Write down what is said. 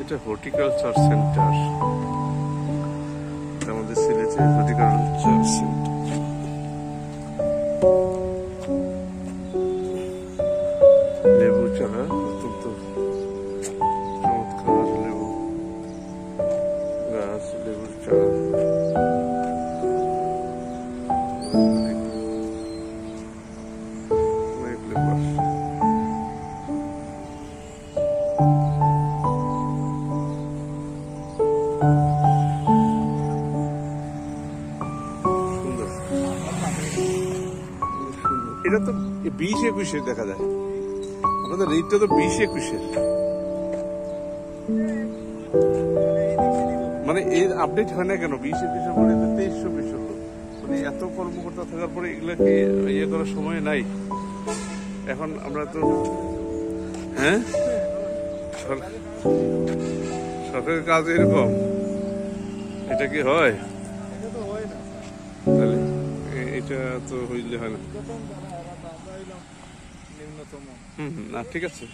এটা horticulture centre. আমাদের সিলেটে হর্টিকালচার সেন্টার। লেবু চারা অত্যন্ত চমৎকার লেবু। গাছ, লেবুর চারা এটা তো বিশ একুশে দেখা যায়। আমাদের রেটটা তো বিশ একুশে। মানে এর আপডেট হয় না কেন? বিশ একুশে পরে তো তেইশশো বিশ মানে এত কর্মকর্তা থাকার পরে এগুলাকে ইয়ে করার সময় নাই। এখন আমরা তো হ্যাঁ? সরকারের কাজ এরকম? এটা কি হয়? এটা তো তাহলে এটা তো হইলে হয় না। হুম, না ঠিক আছে।